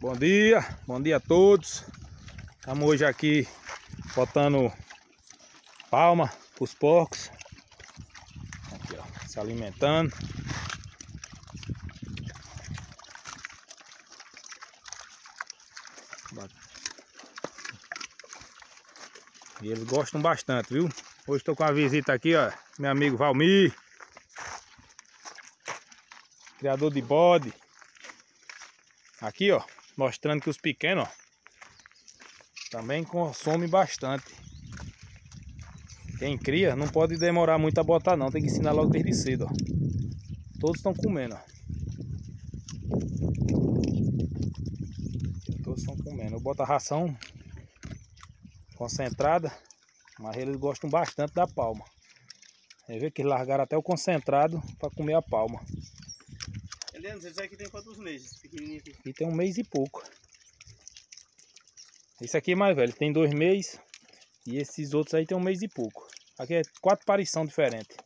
Bom dia, bom dia a todos. Estamos hoje aqui botando palma para os porcos. Aqui, ó, se alimentando. E eles gostam bastante, viu? Hoje estou com a visita aqui, ó, meu amigo Valmir. Criador de bode. Aqui, ó, mostrando que os pequenos, ó, também consomem bastante. Quem cria não pode demorar muito a botar não, tem que ensinar logo desde cedo, ó. Todos estão comendo, ó. Todos estão comendo. Eu boto a ração concentrada, mas eles gostam bastante da palma. Você vê que largaram até o concentrado para comer a palma. Leandro, esse aqui tem quantos meses? Pequenininho aqui. E tem um mês e pouco. Esse aqui é mais velho, tem dois meses. E esses outros aí tem um mês e pouco. Aqui é quatro parição diferentes.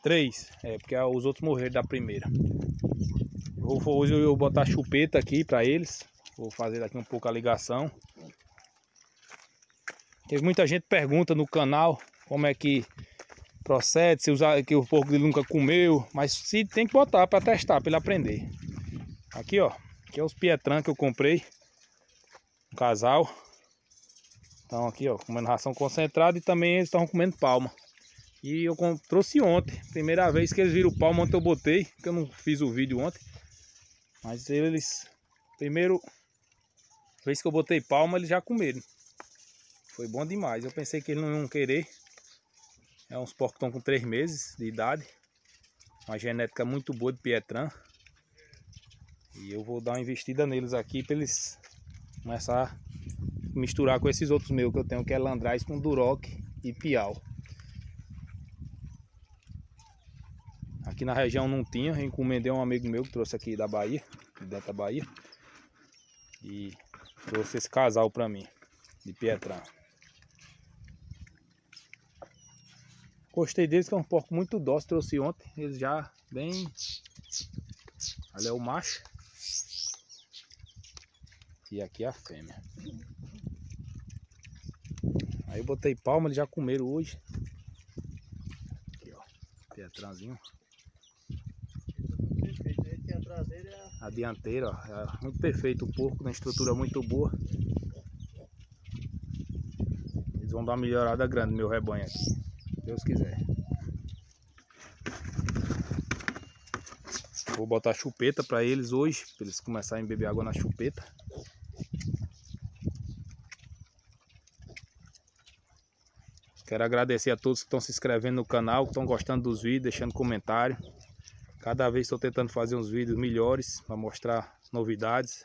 Três, é, porque os outros morreram da primeira. Vou, hoje eu vou botar chupeta aqui para eles. Vou fazer aqui um pouco a ligação. Teve muita gente pergunta no canal como é que procede, se usar que o porco dele nunca comeu, mas se tem que botar para testar, para ele aprender. Aqui, ó, aqui é os pietrã que eu comprei. Um casal. Então aqui, ó, comendo ração concentrada e também eles estão comendo palma. E eu trouxe ontem, primeira vez que eles viram palma ontem eu botei, que eu não fiz o vídeo ontem. Mas eles, primeiro vez que eu botei palma, eles já comeram. Foi bom demais. Eu pensei que eles não iam querer. É uns porcos que estão com 3 meses de idade. Uma genética muito boa de Pietran. E eu vou dar uma investida neles aqui para eles começar a misturar com esses outros meus que eu tenho, que é Landrais com Duroc e Piau. Aqui na região não tinha, encomendei um amigo meu que trouxe aqui da Bahia, da Bahia. E trouxe esse casal para mim, de Pietran. Gostei deles, que é um porco muito dócil, trouxe ontem. Eles já bem... Ali é o macho. E aqui é a fêmea. Aí eu botei palma, eles já comeram hoje. Aqui, ó. Pietranzinho. a... dianteira, ó. É muito perfeito o porco, uma estrutura muito boa. Eles vão dar uma melhorada grande no meu rebanho aqui. Deus quiser. Vou botar chupeta para eles hoje, para eles começarem a beber água na chupeta. Quero agradecer a todos que estão se inscrevendo no canal, que estão gostando dos vídeos, deixando comentário. Cada vez estou tentando fazer uns vídeos melhores para mostrar novidades.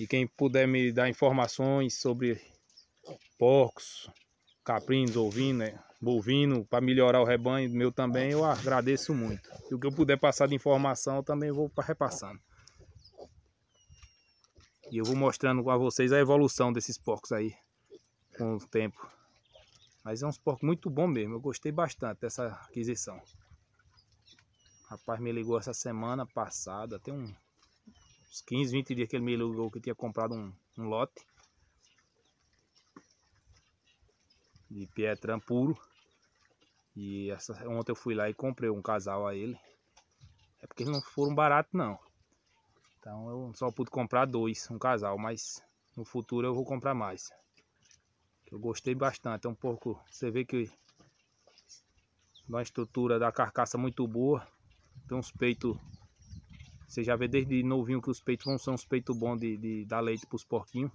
E quem puder me dar informações sobre porcos, caprinos, ovino, né? bovino, para melhorar o rebanho meu também, eu agradeço muito. E o que eu puder passar de informação, eu também vou repassando. E eu vou mostrando a vocês a evolução desses porcos aí, com o tempo. Mas é uns porcos muito bom mesmo, eu gostei bastante dessa aquisição. O rapaz me ligou essa semana passada, tem uns 15, 20 dias que ele me ligou que tinha comprado um, um lote. De Pietran puro. E essa, ontem eu fui lá e comprei um casal a ele. É porque eles não foram baratos não. Então eu só pude comprar dois, um casal, mas no futuro eu vou comprar mais. Eu gostei bastante, é um pouco, você vê que uma estrutura da carcaça muito boa. Tem uns peitos, você já vê desde novinho que os peitos vão ser uns peitos bons de, de dar leite para os porquinhos.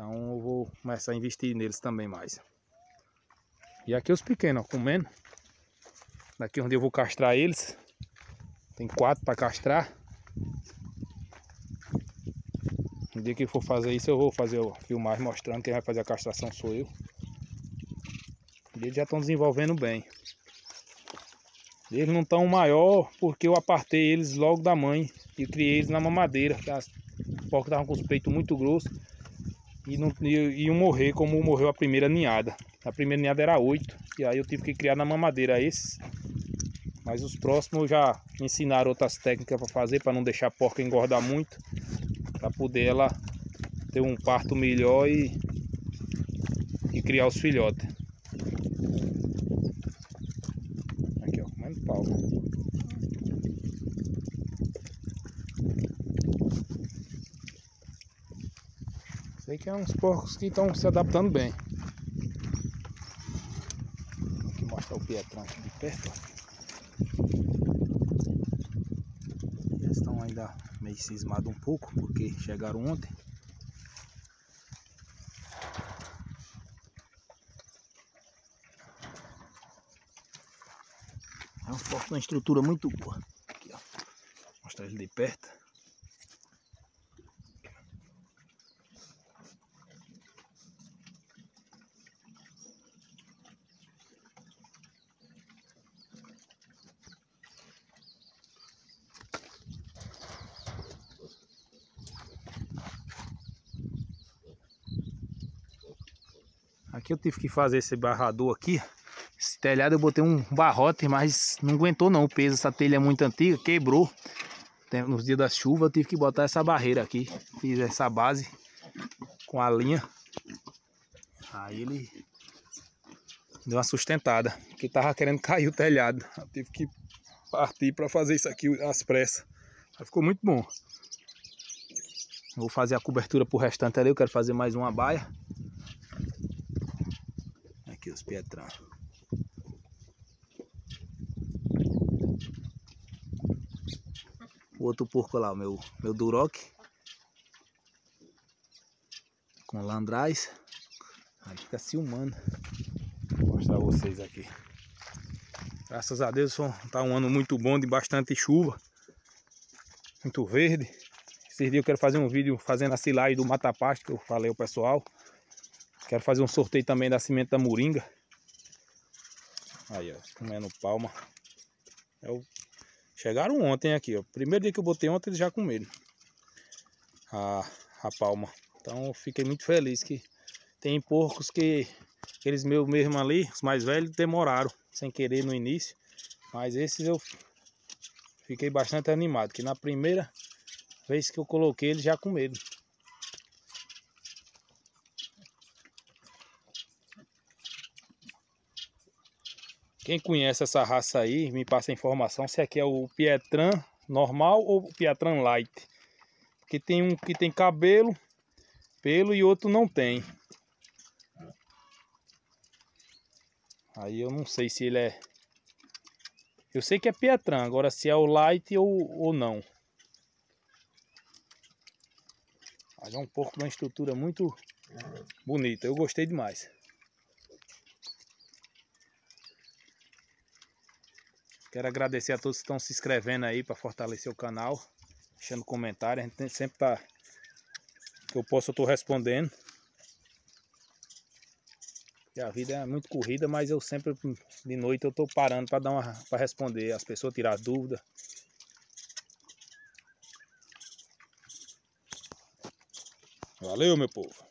Então eu vou começar a investir neles também mais. E aqui os pequenos, ó, comendo. Daqui onde eu vou castrar eles. Tem quatro para castrar. No dia que for fazer isso eu vou fazer o filmagem mostrando quem vai fazer a castração sou eu. E eles já estão desenvolvendo bem. Eles não estão maior porque eu apartei eles logo da mãe e criei eles na mamadeira. As porcas estavam com os peitos muito grossos e não iam morrer como morreu a primeira ninhada. A primeira ninhada era 8 e aí eu tive que criar na mamadeira esses Mas os próximos já ensinaram outras técnicas para fazer, para não deixar a porca engordar muito. Para poder ela ter um parto melhor e, e criar os filhotes. Aqui ó, comendo pau. Sei que é uns porcos que estão se adaptando bem. Aqui mostrar o Pietrão aqui de perto. Eles estão ainda meio cismados um pouco porque chegaram ontem. É um porco uma estrutura muito boa. Aqui, ó. Vou mostrar ele de perto. Aqui eu tive que fazer esse barrador aqui. Esse telhado eu botei um barrote, mas não aguentou não o peso. Essa telha é muito antiga, quebrou. Nos dias da chuva eu tive que botar essa barreira aqui. Fiz essa base com a linha. Aí ele deu uma sustentada. Porque tava querendo cair o telhado. Eu tive que partir para fazer isso aqui às pressas. Mas ficou muito bom. vou fazer a cobertura pro restante ali. Eu quero fazer mais uma baia aqui os. O outro porco lá, meu, meu Duroc. Com landrais. Aí fica ciumando. Vou mostrar vocês aqui. Graças a Deus tá um ano muito bom, de bastante chuva. Muito verde. Esses dias eu quero fazer um vídeo fazendo a silagem do Mata Pasto, que eu falei ao pessoal. Quero fazer um sorteio também da semente da moringa. Aí, ó, comendo palma. É. Chegaram ontem aqui, ó. Primeiro dia que eu botei ontem, eles já comeram a, a palma. Então fiquei muito feliz que tem porcos que eles meus mesmo ali, os mais velhos, demoraram, sem querer no início. Mas esses eu fiquei bastante animado, que na primeira vez que eu coloquei, eles já comeram. Quem conhece essa raça aí, me passa a informação se aqui é o Pietran normal ou o Pietran Light. Porque tem um que tem cabelo, pelo e outro não tem. Aí eu não sei se ele é... Eu sei que é Pietran, agora se é o Light ou, ou não. Mas é um porco de uma estrutura muito bonita, eu gostei demais. Quero agradecer a todos que estão se inscrevendo aí para fortalecer o canal, deixando comentário. A gente sempre tá que eu posso eu tô respondendo. E a vida é muito corrida, mas eu sempre de noite eu tô parando para dar uma para responder as pessoas tirar dúvida. Valeu, meu povo.